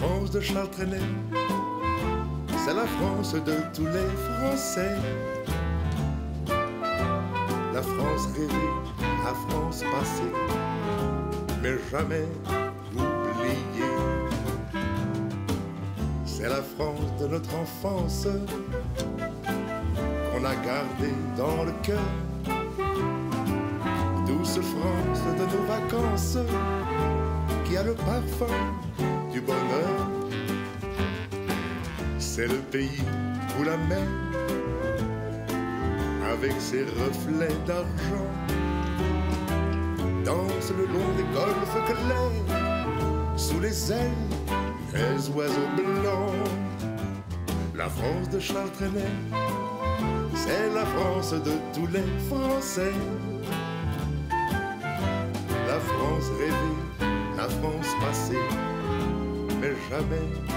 France de Charles c'est la France de tous les Français. La France rêvée, la France passée, mais jamais oubliée. C'est la France de notre enfance qu'on a gardée dans le cœur. Douce France de nos vacances qui a le parfum du bonheur. C'est le pays où la mer, avec ses reflets d'argent, danse le long des golfes clairs, sous les ailes des oiseaux blancs. La France de Charles Trenet, c'est la France de tous les Français. La France rêvée, la France passée, mais jamais.